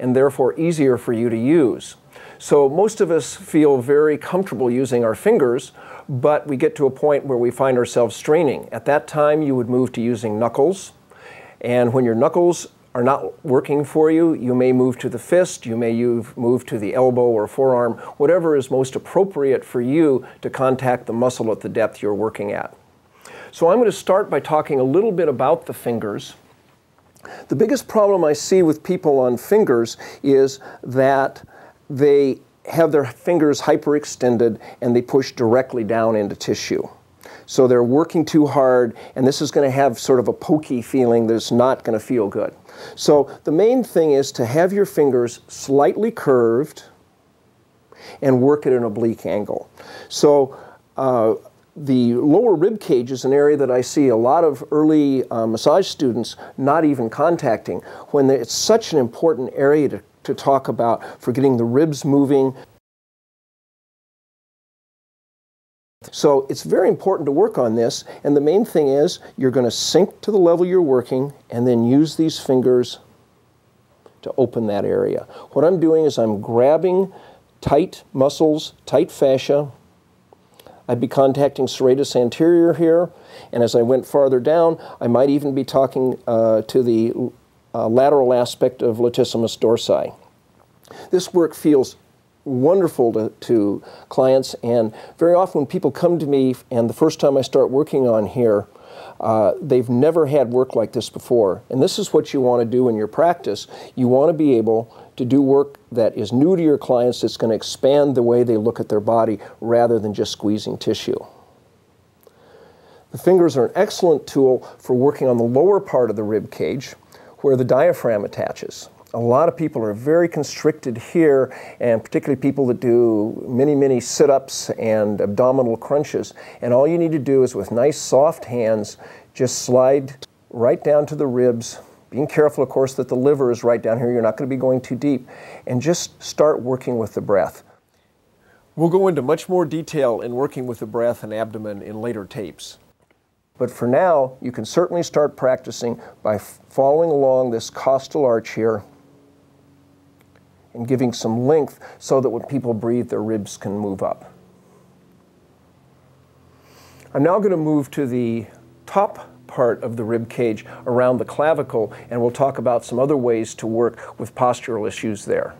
and therefore easier for you to use. So most of us feel very comfortable using our fingers, but we get to a point where we find ourselves straining. At that time, you would move to using knuckles, and when your knuckles are not working for you, you may move to the fist, you may move to the elbow or forearm, whatever is most appropriate for you to contact the muscle at the depth you're working at. So I'm going to start by talking a little bit about the fingers. The biggest problem I see with people on fingers is that they have their fingers hyperextended and they push directly down into tissue. So they're working too hard, and this is going to have sort of a pokey feeling that's not going to feel good. So the main thing is to have your fingers slightly curved and work at an oblique angle. So uh, the lower rib cage is an area that I see a lot of early uh, massage students not even contacting when it's such an important area to, to talk about for getting the ribs moving, So it's very important to work on this, and the main thing is you're going to sink to the level you're working and then use these fingers to open that area. What I'm doing is I'm grabbing tight muscles, tight fascia. I'd be contacting serratus anterior here, and as I went farther down, I might even be talking uh, to the uh, lateral aspect of latissimus dorsi. This work feels wonderful to, to clients. And very often when people come to me, and the first time I start working on here, uh, they've never had work like this before. And this is what you want to do in your practice. You want to be able to do work that is new to your clients that's going to expand the way they look at their body rather than just squeezing tissue. The fingers are an excellent tool for working on the lower part of the rib cage where the diaphragm attaches a lot of people are very constricted here, and particularly people that do many, many sit ups and abdominal crunches. And all you need to do is with nice, soft hands, just slide right down to the ribs, being careful, of course, that the liver is right down here. You're not going to be going too deep, and just start working with the breath. We'll go into much more detail in working with the breath and abdomen in later tapes. But for now, you can certainly start practicing by following along this costal arch here and giving some length so that when people breathe, their ribs can move up. I'm now going to move to the top part of the rib cage around the clavicle, and we'll talk about some other ways to work with postural issues there.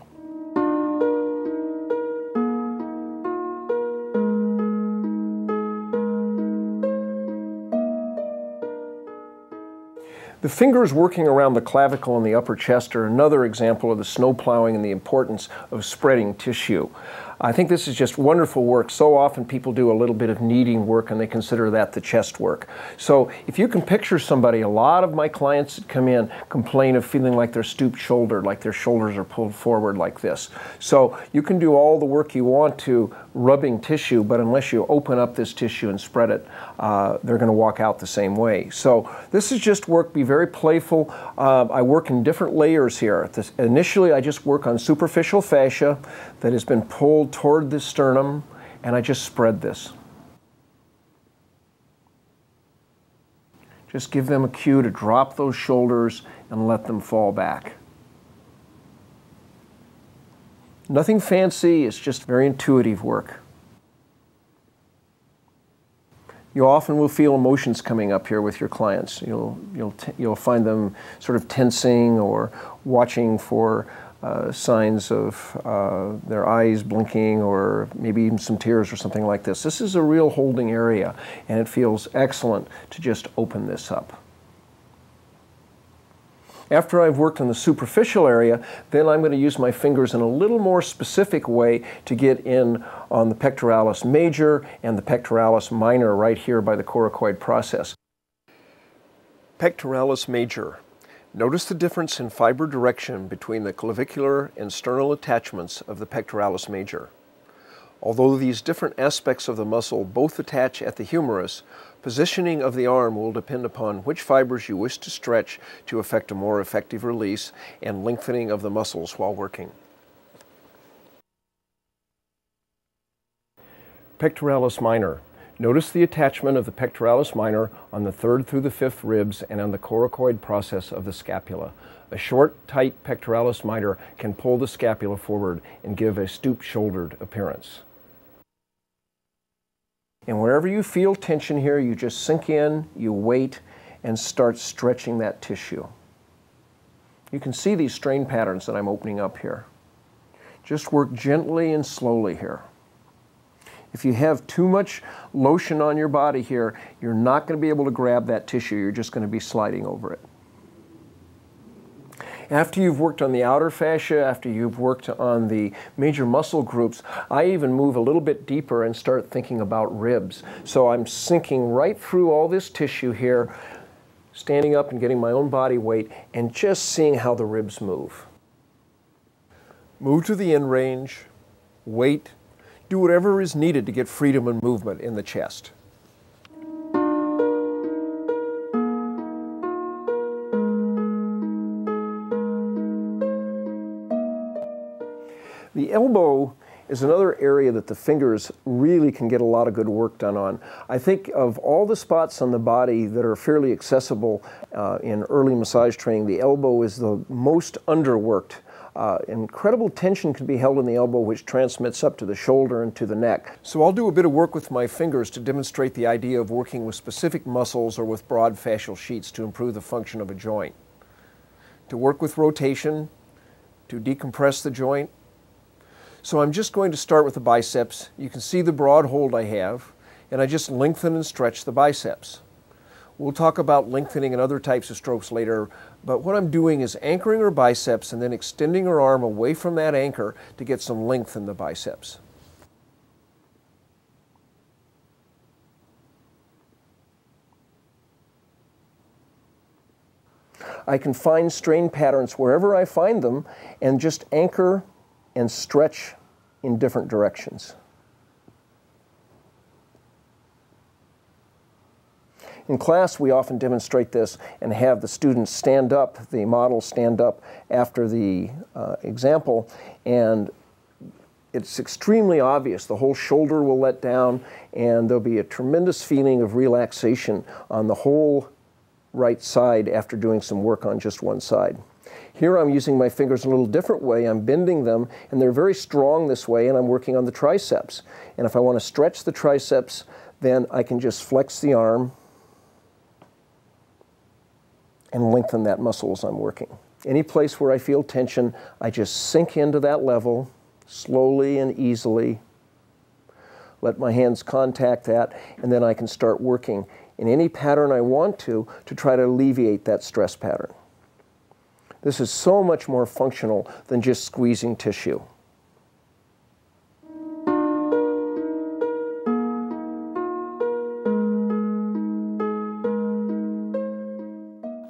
The fingers working around the clavicle and the upper chest are another example of the snow plowing and the importance of spreading tissue. I think this is just wonderful work. So often people do a little bit of kneading work and they consider that the chest work. So if you can picture somebody, a lot of my clients that come in complain of feeling like they're stooped shouldered, like their shoulders are pulled forward like this. So you can do all the work you want to rubbing tissue, but unless you open up this tissue and spread it, uh, they're going to walk out the same way. So this is just work, be very playful. Uh, I work in different layers here. This, initially, I just work on superficial fascia that has been pulled toward the sternum, and I just spread this. Just give them a cue to drop those shoulders and let them fall back. Nothing fancy, it's just very intuitive work. You often will feel emotions coming up here with your clients. You'll, you'll, you'll find them sort of tensing or watching for uh, signs of uh, their eyes blinking or maybe even some tears or something like this. This is a real holding area and it feels excellent to just open this up. After I've worked on the superficial area, then I'm going to use my fingers in a little more specific way to get in on the pectoralis major and the pectoralis minor right here by the coracoid process. Pectoralis major. Notice the difference in fiber direction between the clavicular and sternal attachments of the pectoralis major. Although these different aspects of the muscle both attach at the humerus, Positioning of the arm will depend upon which fibers you wish to stretch to effect a more effective release and lengthening of the muscles while working. Pectoralis minor. Notice the attachment of the pectoralis minor on the third through the fifth ribs and on the coracoid process of the scapula. A short, tight pectoralis minor can pull the scapula forward and give a stoop-shouldered appearance. And wherever you feel tension here, you just sink in, you wait, and start stretching that tissue. You can see these strain patterns that I'm opening up here. Just work gently and slowly here. If you have too much lotion on your body here, you're not going to be able to grab that tissue. You're just going to be sliding over it. After you've worked on the outer fascia, after you've worked on the major muscle groups, I even move a little bit deeper and start thinking about ribs. So I'm sinking right through all this tissue here, standing up and getting my own body weight, and just seeing how the ribs move. Move to the end range, wait, do whatever is needed to get freedom and movement in the chest. The elbow is another area that the fingers really can get a lot of good work done on. I think of all the spots on the body that are fairly accessible uh, in early massage training, the elbow is the most underworked. Uh, incredible tension can be held in the elbow, which transmits up to the shoulder and to the neck. So I'll do a bit of work with my fingers to demonstrate the idea of working with specific muscles or with broad fascial sheets to improve the function of a joint. To work with rotation, to decompress the joint, so I'm just going to start with the biceps. You can see the broad hold I have, and I just lengthen and stretch the biceps. We'll talk about lengthening and other types of strokes later, but what I'm doing is anchoring her biceps and then extending her arm away from that anchor to get some length in the biceps. I can find strain patterns wherever I find them and just anchor and stretch in different directions. In class, we often demonstrate this and have the students stand up, the models stand up after the uh, example, and it's extremely obvious. The whole shoulder will let down, and there'll be a tremendous feeling of relaxation on the whole right side after doing some work on just one side. Here I'm using my fingers a little different way. I'm bending them, and they're very strong this way, and I'm working on the triceps. And if I want to stretch the triceps, then I can just flex the arm and lengthen that muscle as I'm working. Any place where I feel tension, I just sink into that level slowly and easily. Let my hands contact that, and then I can start working in any pattern I want to to try to alleviate that stress pattern. This is so much more functional than just squeezing tissue.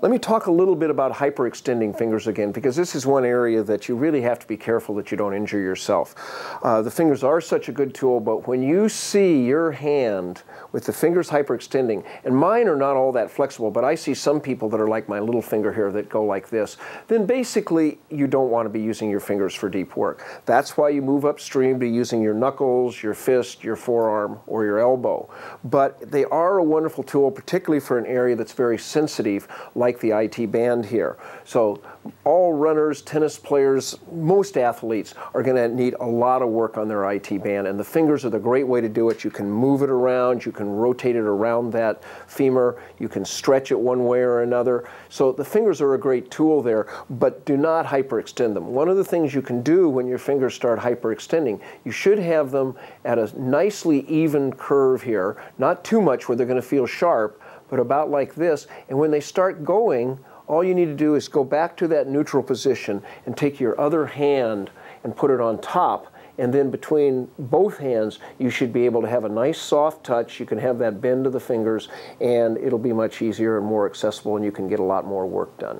Let me talk a little bit about hyperextending fingers again, because this is one area that you really have to be careful that you don't injure yourself. Uh, the fingers are such a good tool, but when you see your hand with the fingers hyperextending, and mine are not all that flexible, but I see some people that are like my little finger here that go like this, then basically you don't want to be using your fingers for deep work. That's why you move upstream to using your knuckles, your fist, your forearm, or your elbow. But they are a wonderful tool, particularly for an area that's very sensitive, like like the IT band here. So all runners, tennis players, most athletes are going to need a lot of work on their IT band, and the fingers are the great way to do it. You can move it around, you can rotate it around that femur, you can stretch it one way or another. So the fingers are a great tool there, but do not hyperextend them. One of the things you can do when your fingers start hyperextending, you should have them at a nicely even curve here, not too much where they're going to feel sharp, but about like this. And when they start going, all you need to do is go back to that neutral position and take your other hand and put it on top. And then between both hands, you should be able to have a nice soft touch. You can have that bend of the fingers, and it'll be much easier and more accessible, and you can get a lot more work done.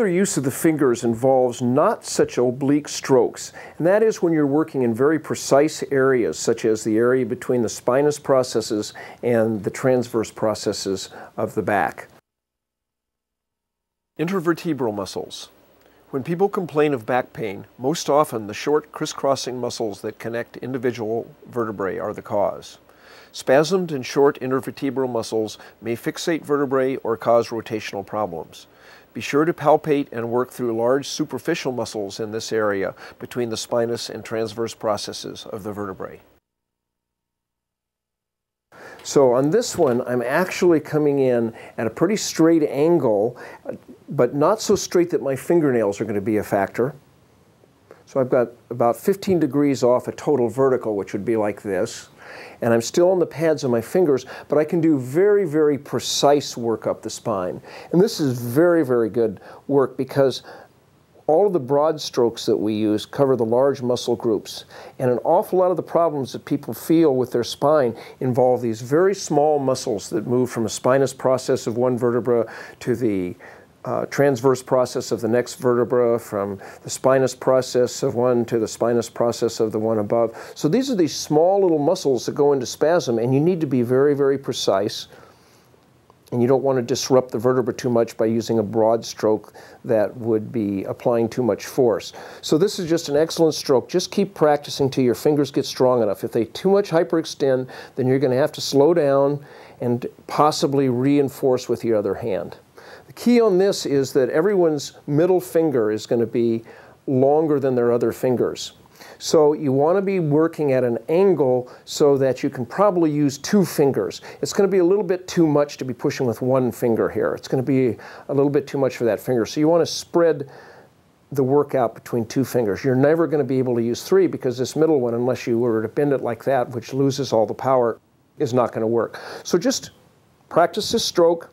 Other use of the fingers involves not such oblique strokes, and that is when you're working in very precise areas, such as the area between the spinous processes and the transverse processes of the back. Intervertebral muscles. When people complain of back pain, most often the short crisscrossing muscles that connect individual vertebrae are the cause. Spasmed and short intervertebral muscles may fixate vertebrae or cause rotational problems. Be sure to palpate and work through large superficial muscles in this area between the spinous and transverse processes of the vertebrae. So on this one, I'm actually coming in at a pretty straight angle, but not so straight that my fingernails are going to be a factor. So I've got about 15 degrees off a total vertical, which would be like this. And I'm still on the pads of my fingers, but I can do very, very precise work up the spine. And this is very, very good work because all of the broad strokes that we use cover the large muscle groups. And an awful lot of the problems that people feel with their spine involve these very small muscles that move from a spinous process of one vertebra to the uh, transverse process of the next vertebra, from the spinous process of one to the spinous process of the one above. So these are these small little muscles that go into spasm, and you need to be very, very precise and you don't want to disrupt the vertebra too much by using a broad stroke that would be applying too much force. So this is just an excellent stroke. Just keep practicing till your fingers get strong enough. If they too much hyperextend, then you're going to have to slow down and possibly reinforce with your other hand. Key on this is that everyone's middle finger is going to be longer than their other fingers. So you want to be working at an angle so that you can probably use two fingers. It's going to be a little bit too much to be pushing with one finger here. It's going to be a little bit too much for that finger. So you want to spread the workout between two fingers. You're never going to be able to use three because this middle one, unless you were to bend it like that, which loses all the power, is not going to work. So just practice this stroke,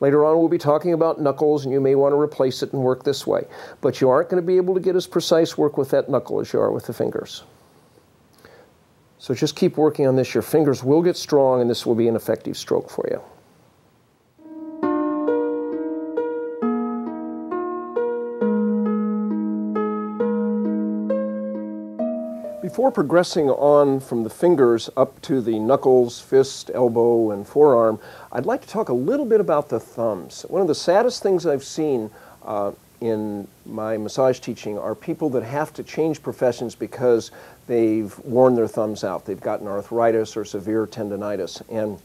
Later on, we'll be talking about knuckles, and you may want to replace it and work this way. But you aren't going to be able to get as precise work with that knuckle as you are with the fingers. So just keep working on this. Your fingers will get strong, and this will be an effective stroke for you. Before progressing on from the fingers up to the knuckles, fist, elbow, and forearm, I'd like to talk a little bit about the thumbs. One of the saddest things I've seen uh, in my massage teaching are people that have to change professions because they've worn their thumbs out. They've gotten arthritis or severe tendonitis. And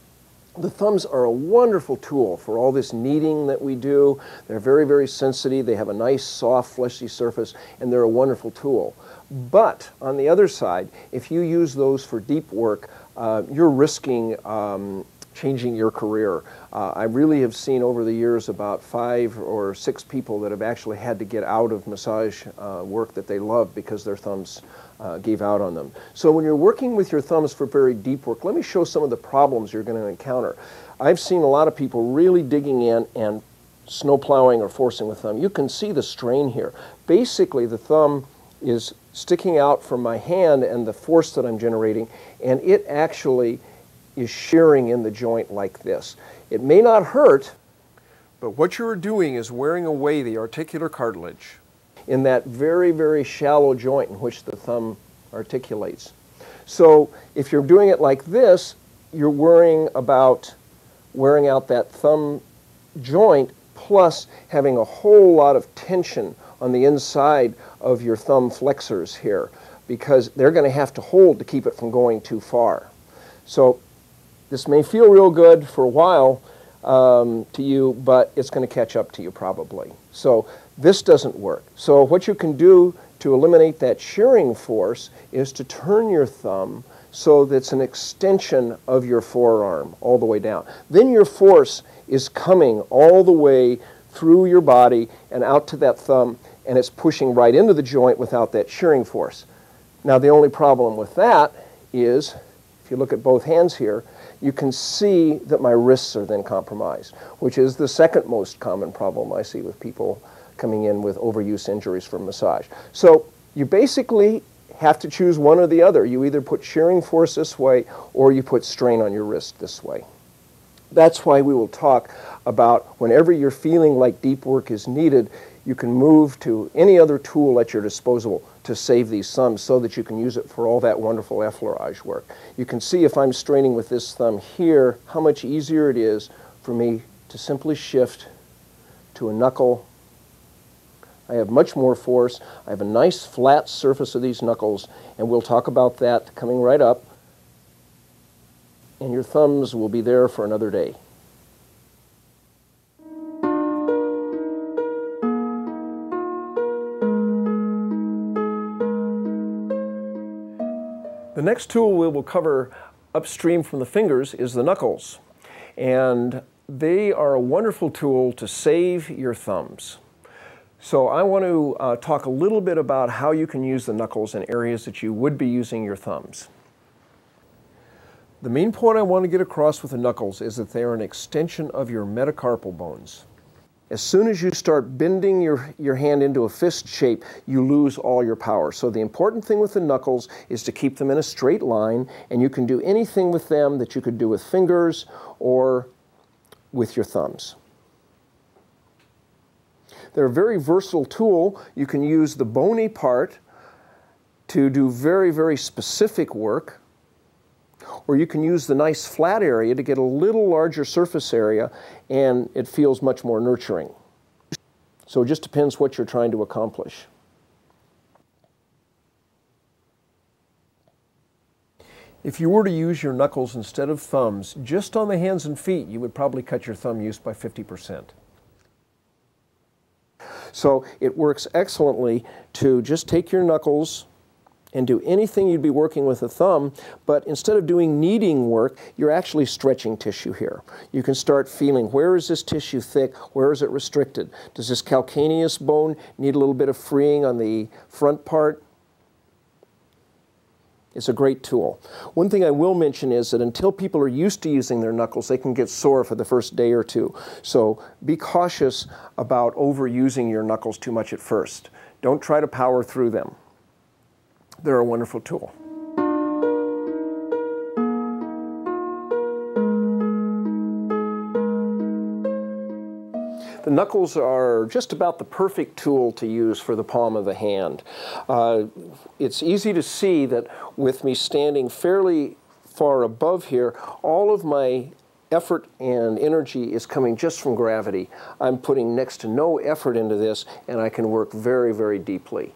the thumbs are a wonderful tool for all this kneading that we do. They're very, very sensitive. They have a nice, soft, fleshy surface, and they're a wonderful tool. But on the other side, if you use those for deep work, uh, you're risking um, changing your career. Uh, I really have seen over the years about five or six people that have actually had to get out of massage uh, work that they love because their thumbs uh, gave out on them. So when you're working with your thumbs for very deep work, let me show some of the problems you're going to encounter. I've seen a lot of people really digging in and snow plowing or forcing with thumb. You can see the strain here. Basically, the thumb is sticking out from my hand and the force that I'm generating, and it actually is shearing in the joint like this. It may not hurt, but what you're doing is wearing away the articular cartilage in that very, very shallow joint in which the thumb articulates. So if you're doing it like this, you're worrying about wearing out that thumb joint plus having a whole lot of tension on the inside of your thumb flexors here because they're going to have to hold to keep it from going too far. So this may feel real good for a while um, to you, but it's going to catch up to you probably. So this doesn't work. So what you can do to eliminate that shearing force is to turn your thumb so that it's an extension of your forearm all the way down. Then your force is coming all the way through your body and out to that thumb and it's pushing right into the joint without that shearing force. Now the only problem with that is, if you look at both hands here, you can see that my wrists are then compromised, which is the second most common problem I see with people coming in with overuse injuries from massage. So you basically have to choose one or the other. You either put shearing force this way or you put strain on your wrist this way. That's why we will talk about whenever you're feeling like deep work is needed, you can move to any other tool at your disposal to save these thumbs so that you can use it for all that wonderful effleurage work. You can see if I'm straining with this thumb here, how much easier it is for me to simply shift to a knuckle, I have much more force. I have a nice flat surface of these knuckles, and we'll talk about that coming right up. And your thumbs will be there for another day. The next tool we will cover upstream from the fingers is the knuckles. And they are a wonderful tool to save your thumbs. So I want to uh, talk a little bit about how you can use the knuckles in areas that you would be using your thumbs. The main point I want to get across with the knuckles is that they are an extension of your metacarpal bones. As soon as you start bending your, your hand into a fist shape, you lose all your power. So the important thing with the knuckles is to keep them in a straight line, and you can do anything with them that you could do with fingers or with your thumbs. They're a very versatile tool. You can use the bony part to do very, very specific work, or you can use the nice flat area to get a little larger surface area and it feels much more nurturing. So it just depends what you're trying to accomplish. If you were to use your knuckles instead of thumbs, just on the hands and feet, you would probably cut your thumb use by 50%. So it works excellently to just take your knuckles and do anything you'd be working with a thumb, but instead of doing kneading work, you're actually stretching tissue here. You can start feeling where is this tissue thick, where is it restricted? Does this calcaneus bone need a little bit of freeing on the front part? It's a great tool. One thing I will mention is that until people are used to using their knuckles, they can get sore for the first day or two. So be cautious about overusing your knuckles too much at first. Don't try to power through them. They're a wonderful tool. The knuckles are just about the perfect tool to use for the palm of the hand. Uh, it's easy to see that with me standing fairly far above here, all of my effort and energy is coming just from gravity. I'm putting next to no effort into this and I can work very, very deeply.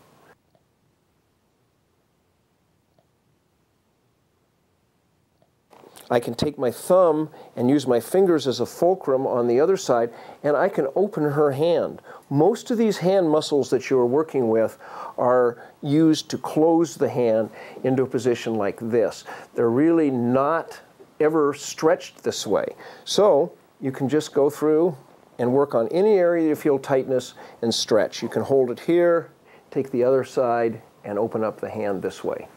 I can take my thumb and use my fingers as a fulcrum on the other side, and I can open her hand. Most of these hand muscles that you're working with are used to close the hand into a position like this. They're really not ever stretched this way. So you can just go through and work on any area you feel tightness and stretch. You can hold it here, take the other side, and open up the hand this way.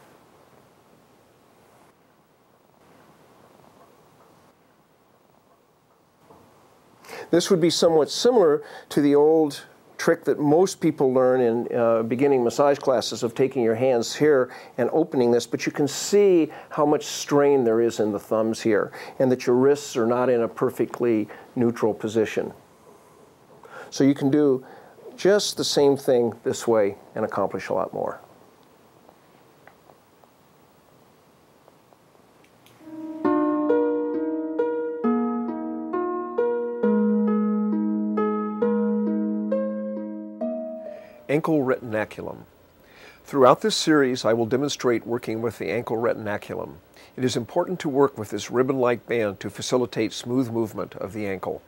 This would be somewhat similar to the old trick that most people learn in uh, beginning massage classes of taking your hands here and opening this, but you can see how much strain there is in the thumbs here and that your wrists are not in a perfectly neutral position. So you can do just the same thing this way and accomplish a lot more. Ankle retinaculum. Throughout this series, I will demonstrate working with the ankle retinaculum. It is important to work with this ribbon-like band to facilitate smooth movement of the ankle.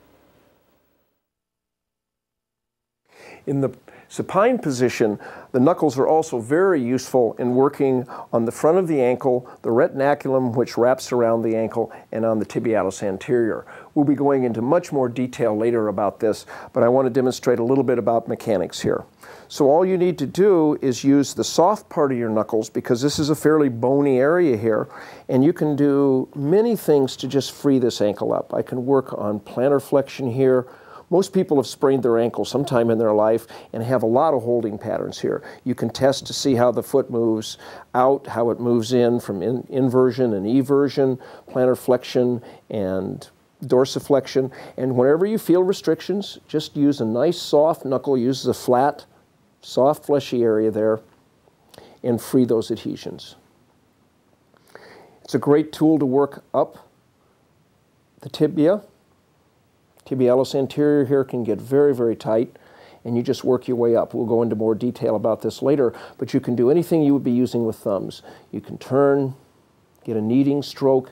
In the supine position, the knuckles are also very useful in working on the front of the ankle, the retinaculum which wraps around the ankle, and on the tibialis anterior. We'll be going into much more detail later about this, but I want to demonstrate a little bit about mechanics here. So all you need to do is use the soft part of your knuckles because this is a fairly bony area here, and you can do many things to just free this ankle up. I can work on plantar flexion here, most people have sprained their ankle sometime in their life and have a lot of holding patterns here. You can test to see how the foot moves out, how it moves in from in, inversion and eversion, plantar flexion and dorsiflexion. And whenever you feel restrictions, just use a nice soft knuckle, use the flat, soft fleshy area there, and free those adhesions. It's a great tool to work up the tibia Tibialis anterior here can get very, very tight. and you just work your way up. We'll go into more detail about this later, but you can do anything you would be using with thumbs. You can turn, get a kneading stroke,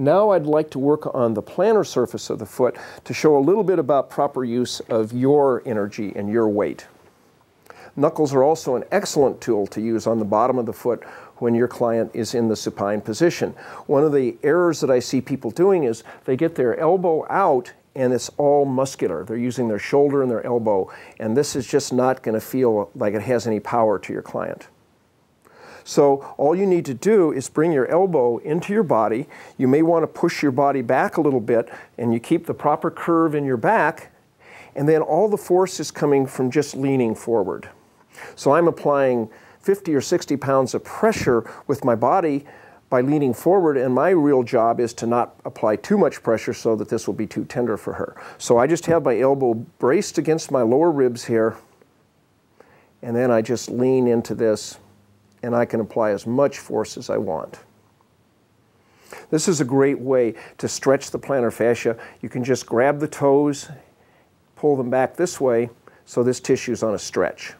Now I'd like to work on the plantar surface of the foot to show a little bit about proper use of your energy and your weight. Knuckles are also an excellent tool to use on the bottom of the foot when your client is in the supine position. One of the errors that I see people doing is they get their elbow out and it's all muscular. They're using their shoulder and their elbow, and this is just not going to feel like it has any power to your client. So all you need to do is bring your elbow into your body. You may want to push your body back a little bit and you keep the proper curve in your back and then all the force is coming from just leaning forward. So I'm applying 50 or 60 pounds of pressure with my body by leaning forward and my real job is to not apply too much pressure so that this will be too tender for her. So I just have my elbow braced against my lower ribs here and then I just lean into this and I can apply as much force as I want. This is a great way to stretch the plantar fascia. You can just grab the toes, pull them back this way, so this tissue is on a stretch.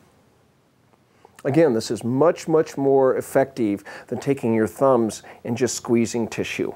Again, this is much, much more effective than taking your thumbs and just squeezing tissue.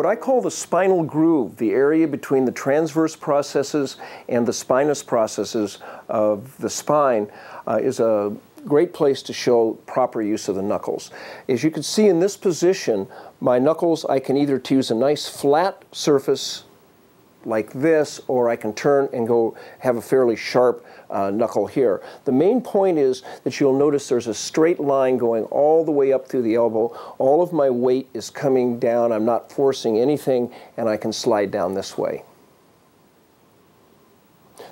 What I call the spinal groove, the area between the transverse processes and the spinous processes of the spine, uh, is a great place to show proper use of the knuckles. As you can see in this position, my knuckles, I can either use a nice flat surface like this, or I can turn and go have a fairly sharp uh, knuckle here. The main point is that you'll notice there's a straight line going all the way up through the elbow. All of my weight is coming down. I'm not forcing anything, and I can slide down this way.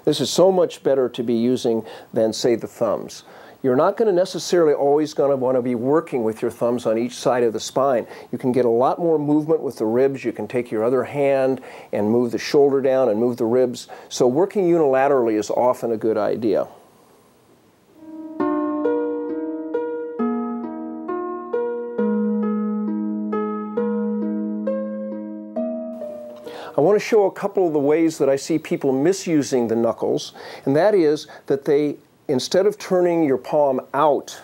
This is so much better to be using than, say, the thumbs. You're not going to necessarily always going to want to be working with your thumbs on each side of the spine. You can get a lot more movement with the ribs. You can take your other hand and move the shoulder down and move the ribs. So working unilaterally is often a good idea. I want to show a couple of the ways that I see people misusing the knuckles, and that is that they instead of turning your palm out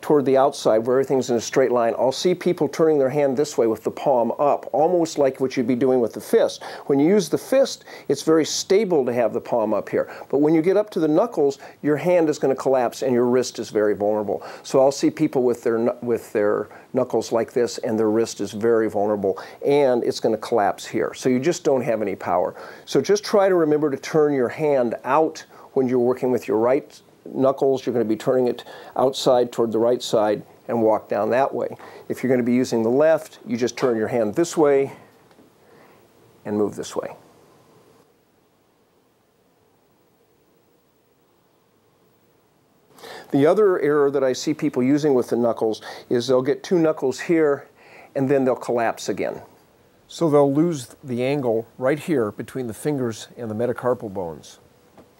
toward the outside where everything's in a straight line, I'll see people turning their hand this way with the palm up, almost like what you'd be doing with the fist. When you use the fist, it's very stable to have the palm up here. But when you get up to the knuckles, your hand is going to collapse and your wrist is very vulnerable. So I'll see people with their, with their knuckles like this and their wrist is very vulnerable and it's going to collapse here. So you just don't have any power. So just try to remember to turn your hand out when you're working with your right knuckles, you're going to be turning it outside toward the right side and walk down that way. If you're going to be using the left, you just turn your hand this way and move this way. The other error that I see people using with the knuckles is they'll get two knuckles here and then they'll collapse again. So they'll lose the angle right here between the fingers and the metacarpal bones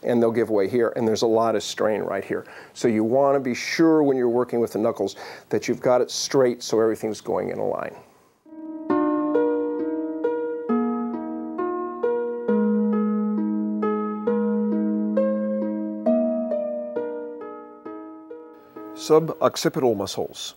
and they'll give way here, and there's a lot of strain right here. So you want to be sure when you're working with the knuckles that you've got it straight so everything's going in a line. Suboccipital muscles.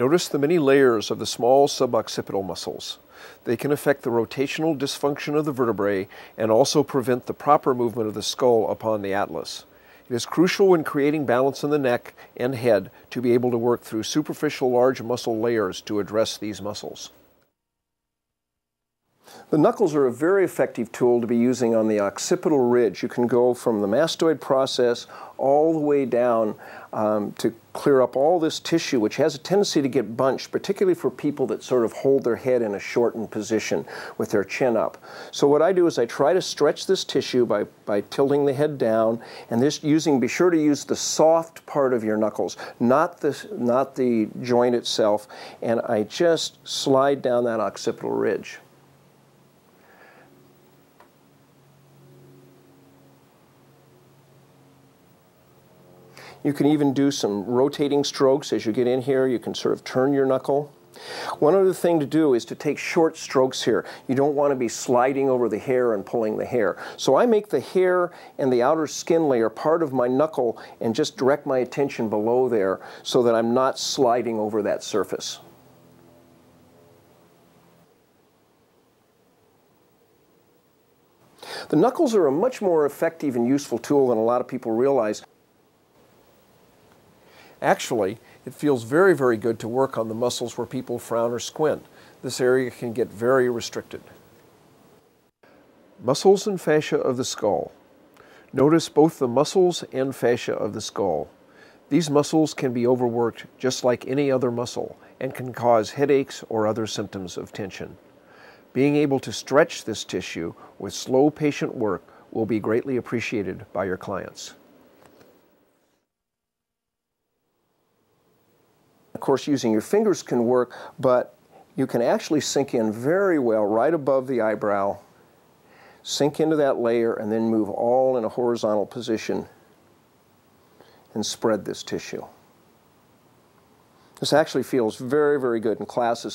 Notice the many layers of the small suboccipital muscles. They can affect the rotational dysfunction of the vertebrae and also prevent the proper movement of the skull upon the atlas. It is crucial when creating balance in the neck and head to be able to work through superficial large muscle layers to address these muscles. The knuckles are a very effective tool to be using on the occipital ridge. You can go from the mastoid process all the way down um, to clear up all this tissue, which has a tendency to get bunched, particularly for people that sort of hold their head in a shortened position with their chin up. So what I do is I try to stretch this tissue by, by tilting the head down, and this using, be sure to use the soft part of your knuckles, not the, not the joint itself, and I just slide down that occipital ridge. You can even do some rotating strokes as you get in here. You can sort of turn your knuckle. One other thing to do is to take short strokes here. You don't want to be sliding over the hair and pulling the hair. So I make the hair and the outer skin layer part of my knuckle and just direct my attention below there so that I'm not sliding over that surface. The knuckles are a much more effective and useful tool than a lot of people realize. Actually, it feels very, very good to work on the muscles where people frown or squint. This area can get very restricted. Muscles and fascia of the skull. Notice both the muscles and fascia of the skull. These muscles can be overworked just like any other muscle and can cause headaches or other symptoms of tension. Being able to stretch this tissue with slow patient work will be greatly appreciated by your clients. Of course, using your fingers can work, but you can actually sink in very well right above the eyebrow, sink into that layer, and then move all in a horizontal position and spread this tissue. This actually feels very, very good in classes.